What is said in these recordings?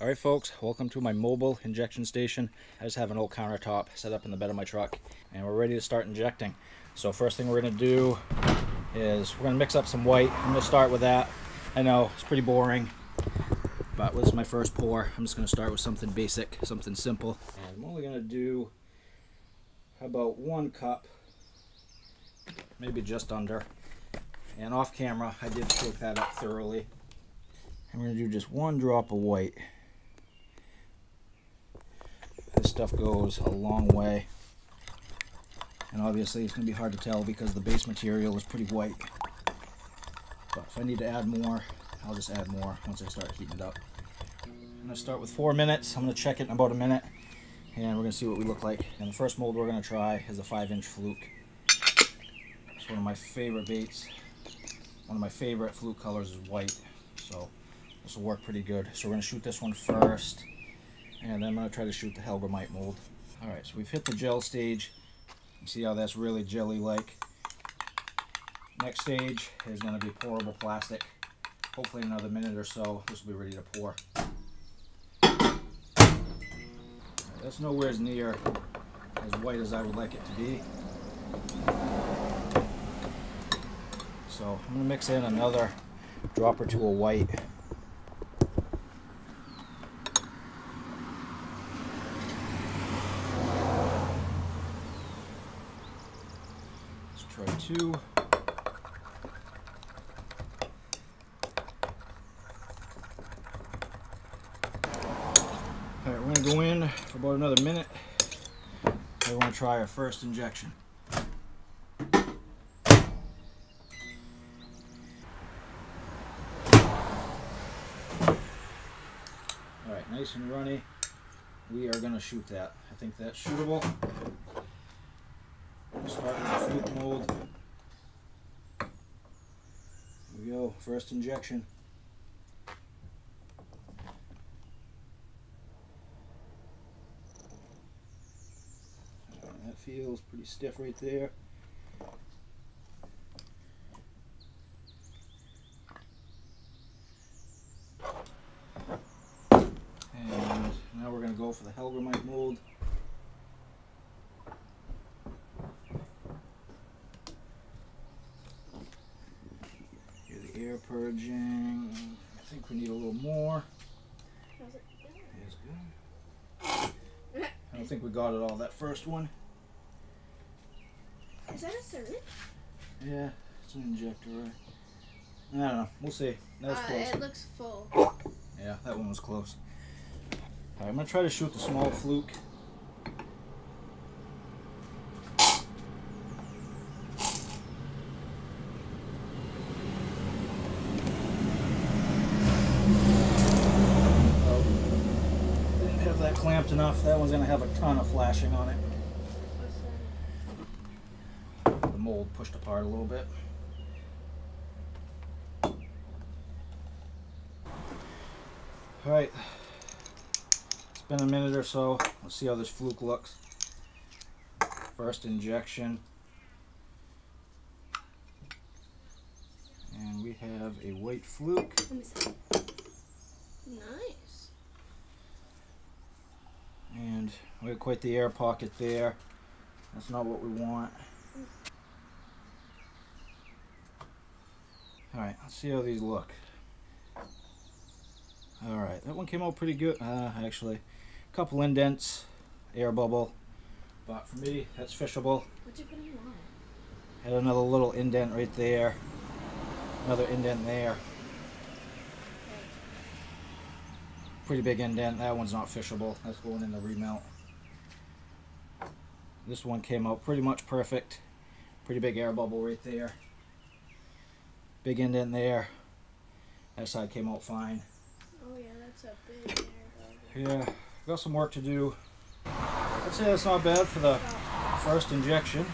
All right, folks, welcome to my mobile injection station. I just have an old countertop set up in the bed of my truck, and we're ready to start injecting. So first thing we're gonna do is we're gonna mix up some white. I'm gonna start with that. I know, it's pretty boring, but this is my first pour. I'm just gonna start with something basic, something simple. And I'm only gonna do about one cup, maybe just under. And off camera, I did shake that up thoroughly. I'm gonna do just one drop of white. This stuff goes a long way. And obviously it's going to be hard to tell because the base material is pretty white. But if I need to add more, I'll just add more once I start heating it up. I'm going to start with four minutes. I'm going to check it in about a minute. And we're going to see what we look like. And the first mold we're going to try is a 5 inch fluke. It's one of my favorite baits. One of my favorite fluke colors is white. So this will work pretty good. So we're going to shoot this one first. And then I'm going to try to shoot the Hellgrammite mold. Alright, so we've hit the gel stage. You see how that's really jelly-like. Next stage is going to be pourable plastic. Hopefully in another minute or so, this will be ready to pour. That's nowhere as near as white as I would like it to be. So I'm going to mix in another drop or two of white. try two. Alright, we're going to go in for about another minute. Our first injection. Alright, nice and runny. We are going to shoot that. I think that's shootable. Start with the fluke mold. Here we go, first injection. that feels pretty stiff right there. And now we're going to go for the Hellgrammite mold. Here the air purging. I think we need a little more. It's good. I don't think we got it all that first one. Is that a syringe? Yeah, it's an injector, right? I don't know. We'll see. That was uh, close. It looks full. Yeah, that one was close. I'm going to try to shoot the small fluke. Oh. Didn't have that clamped enough. That one's going to have a ton of flashing on it. The mold pushed apart a little bit. Alright, it's been a minute or so. Let's see how this fluke looks. First injection. And we have a white fluke. Nice. And we have quite the air pocket there. That's not what we want. Alright, let's see how these look. Alright, that one came out pretty good. Uh, actually, a couple indents, air bubble. But for me, that's fishable. What'd you put in Had another little indent right there. Another indent there. Pretty big indent. That one's not fishable. That's going in the remelt. This one came out pretty much perfect. Pretty big air bubble right there. Big indent there. That side came out fine. Oh yeah, that's a big. Yeah, got some work to do. I'd say that's not bad for the first injection.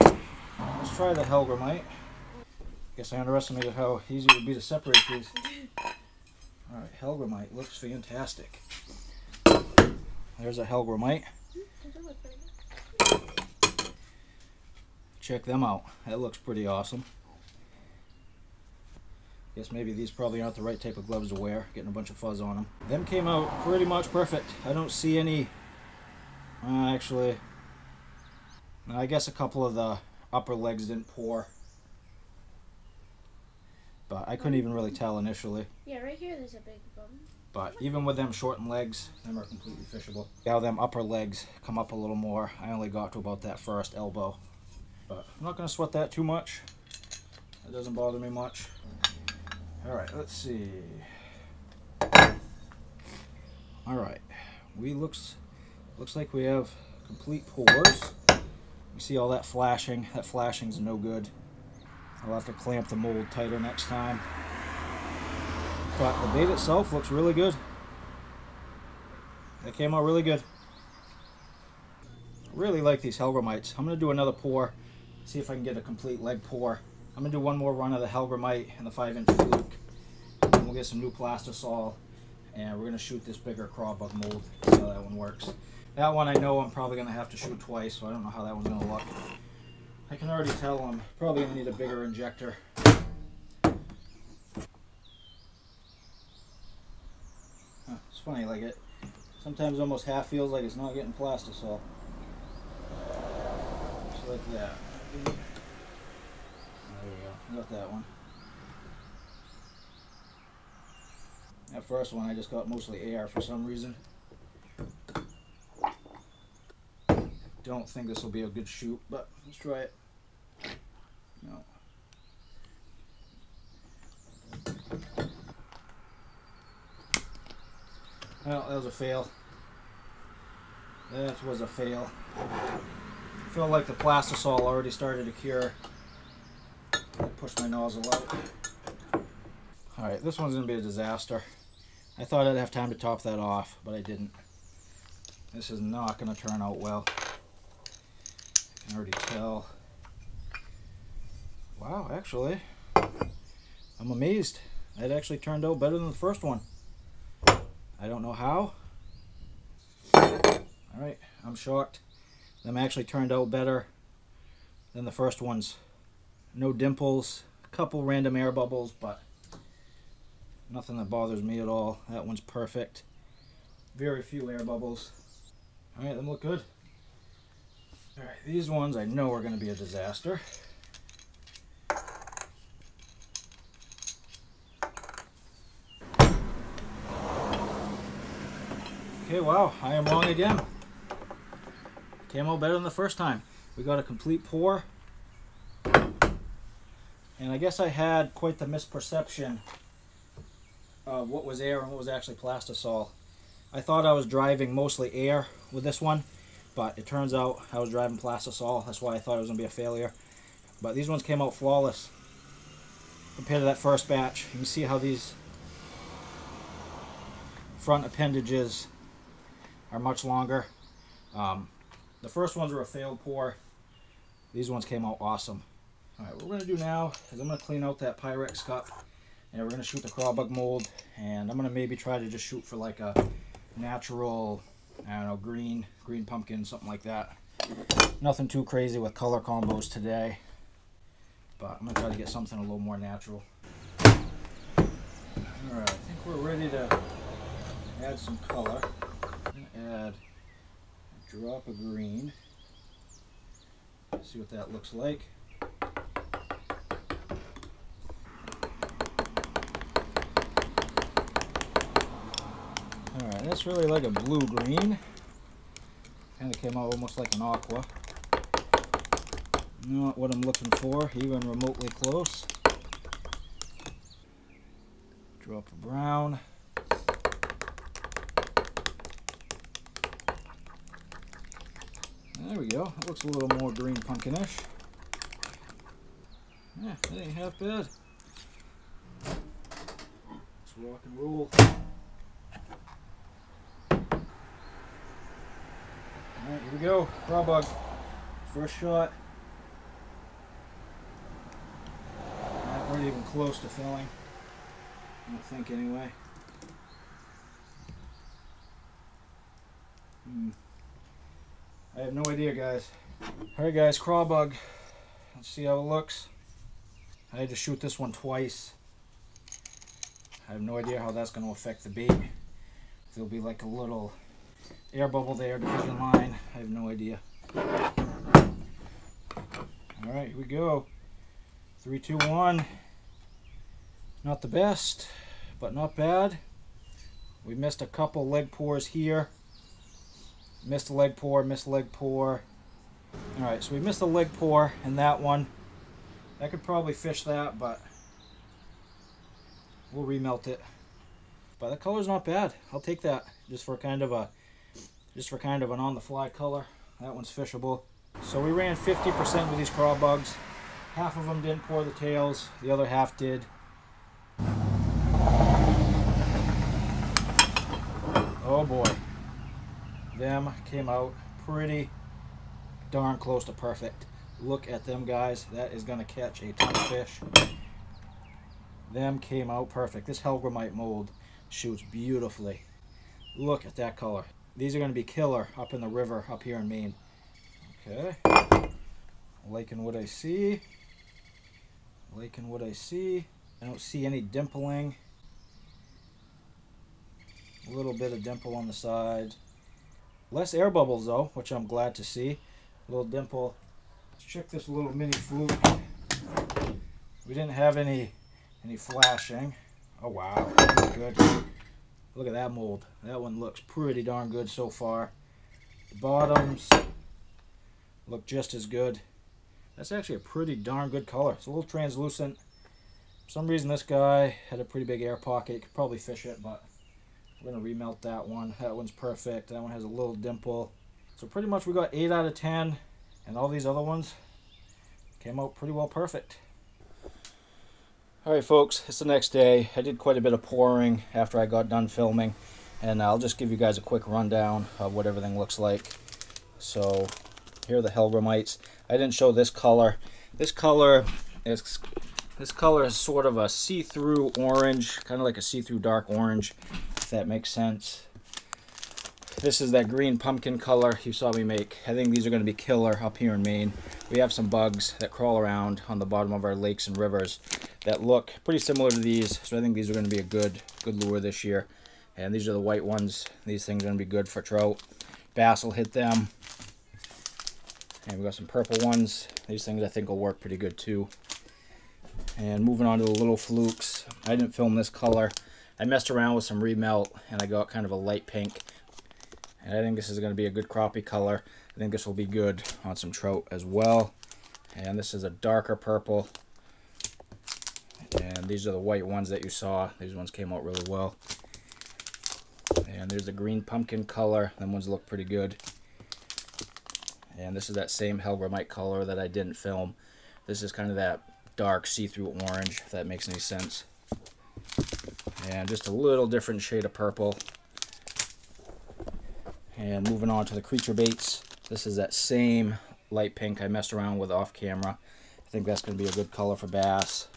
Let's try the Hellgrammite. Guess I underestimated how easy it would be to separate these. Alright, Hellgrammite looks fantastic. There's a Hellgrammite. Mm-hmm. Check them out. That looks pretty awesome. Guess maybe these probably aren't the right type of gloves to wear, getting a bunch of fuzz on them. Them came out pretty much perfect. I don't see any, uh, actually, I guess a couple of the upper legs didn't pour. But I couldn't even really tell initially. Yeah, right here there's a big bump. But even with them shortened legs, them are completely fishable. Now them upper legs come up a little more. I only got to about that first elbow. But I'm not going to sweat that too much. It doesn't bother me much. Alright, let's see. Alright. We looks looks like we have complete pours. You see all that flashing. That flashing's no good. I'll have to clamp the mold tighter next time. But the bait itself looks really good. It came out really good. I really like these Hellgrammites. I'm to do another pour. See if I can get a complete leg pour. I'm going to do one more run of the Hellgrammite and the 5 inch fluke. And we'll get some new plastisol. And we're going to shoot this bigger crawbug mold. See how that one works. That one I know I'm probably going to have to shoot twice. So I don't know how that one's going to look. I can already tell I'm probably going to need a bigger injector. It's funny, like it sometimes almost half feels like it's not getting plastisol. Just like that. Got that one. That first one I just got mostly air for some reason. Don't think this will be a good shoot, but let's try it. No. Well, that was a fail. That was a fail. I feel like the plastisol already started to cure. I pushed my nozzle out. Alright, this one's to be a disaster. I thought I'd have time to top that off, but I didn't. This is not to turn out well. I can already tell. Wow, actually, I'm amazed. It actually turned out better than the first one. I don't know how. Alright, I'm shocked. Them actually turned out better than the first ones. No dimples, a couple random air bubbles, but nothing that bothers me at all. That one's perfect. Very few air bubbles. Alright, them look good. Alright, these ones I know are going to be a disaster. Okay, wow, I am wrong again. Came out better than the first time. We got a complete pour. And I guess I had quite the misperception of what was air and what was actually plastisol. I thought I was driving mostly air with this one, but it turns out I was driving plastisol. That's why I thought it was going to be a failure. But these ones came out flawless compared to that first batch. You can see how these front appendages are much longer. Um, the first ones were a failed pour. These ones came out awesome. All right, what we're gonna do now is I'm gonna clean out that Pyrex cup and we're gonna shoot the crawbug mold and I'm gonna maybe try to just shoot for like a natural, I don't know, green, green pumpkin, something like that. Nothing too crazy with color combos today, but I'm gonna try to get something a little more natural. All right, I think we're ready to add some color add a drop of green. See what that looks like. Alright, that's really like a blue-green. Kind of came out almost like an aqua. Not what I'm looking for, even remotely close. Drop a brown. There we go. It looks a little more green pumpkinish. Yeah, that ain't half bad. Let's rock and roll. Alright, here we go. Crawbug. First shot. Not really even close to filling. I don't think anyway. Hmm. I have no idea, guys. Alright, guys, crawbug. Let's see how it looks. I had to shoot this one twice. I have no idea how that's going to affect the bait. There'll be like a little air bubble there, division line, I have no idea. All right, here we go. Three, two, one. Not the best, but not bad. We missed a couple leg pours here. Missed a leg pour, missed a leg pour. All right, so we missed a leg pour in that one. I could probably fish that, but we'll remelt it. But the color's not bad. I'll take that just for kind of a just for kind of an on-the-fly color. That one's fishable. So we ran 50% with these craw bugs. Half of them didn't pour the tails. The other half did. Oh boy. Them came out pretty darn close to perfect. Look at them guys. That is going to catch a ton of fish. Them came out perfect. This Hellgrammite mold shoots beautifully. Look at that color. These are going to be killer up in the river up here in Maine. Okay. Liking what I see. Liking what I see. I don't see any dimpling. A little bit of dimple on the side. Less air bubbles though, which I'm glad to see. A little dimple. Let's check this little mini fluke. We didn't have any any flashing. Oh wow, good. Look at that mold. That one looks pretty darn good so far. The bottoms look just as good. That's actually a pretty darn good color. It's a little translucent. For some reason this guy had a pretty big air pocket. Could probably fish it, but we're going to remelt that one. That one's perfect. That one has a little dimple. So pretty much we got 8 out of 10. And all these other ones came out pretty well perfect. Alright folks, it's the next day. I did quite a bit of pouring after I got done filming. And I'll just give you guys a quick rundown of what everything looks like. So here are the Hellgrammites. I didn't show this color. This color is this color is sort of a see-through orange, kind of like a see-through dark orange, if that makes sense. This is that green pumpkin color you saw me make. I think these are going to be killer up here in Maine. We have some bugs that crawl around on the bottom of our lakes and rivers that look pretty similar to these. So I think these are going to be a good, good lure this year. And these are the white ones. These things are going to be good for trout. Bass will hit them. And we got some purple ones. These things I think will work pretty good too. And moving on to the little flukes. I didn't film this color. I messed around with some remelt and I got kind of a light pink. And I think this is going to be a good crappie color. I think this will be good on some trout as well. And this is a darker purple. And these are the white ones that you saw. These ones came out really well. And there's the green pumpkin color. Them ones look pretty good. And this is that same Hellgrammite color that I didn't film. This is kind of that dark see-through orange, if that makes any sense. And just a little different shade of purple. And moving on to the creature baits. This is that same light pink I messed around with off camera. I think that's going to be a good color for bass.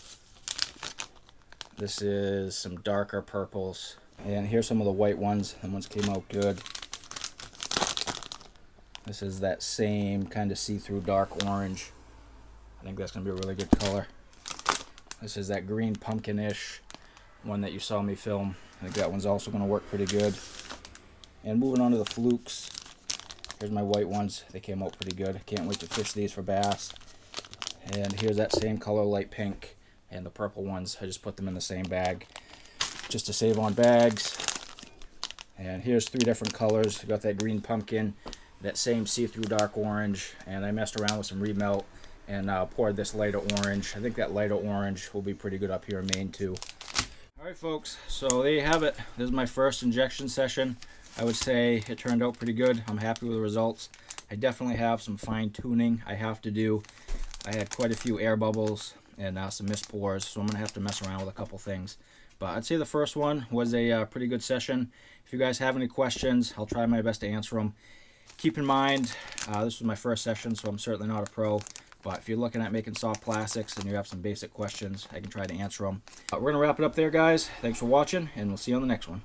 This is some darker purples. And here's some of the white ones. The ones came out good. This is that same kind of see-through dark orange. I think that's going to be a really good color. This is that green pumpkin-ish one that you saw me film. I think that one's also going to work pretty good. And moving on to the flukes. Here's my white ones. They came out pretty good. Can't wait to fish these for bass. And here's that same color, light pink. And the purple ones, I just put them in the same bag. Just to save on bags. And here's three different colors. I got that green pumpkin, that same see-through dark orange, and I messed around with some remelt and uh, poured this lighter orange. I think that lighter orange will be pretty good up here in Maine too. Alright folks, so there you have it. This is my first injection session. I would say it turned out pretty good. I'm happy with the results. I definitely have some fine tuning I have to do. I had quite a few air bubbles and uh, some mist pours, so I'm going to have to mess around with a couple things. But I'd say the first one was a uh, pretty good session. If you guys have any questions, I'll try my best to answer them. Keep in mind, uh, this was my first session, so I'm certainly not a pro. But if you're looking at making soft plastics and you have some basic questions, I can try to answer them. We're going to wrap it up there, guys. Thanks for watching, and we'll see you on the next one.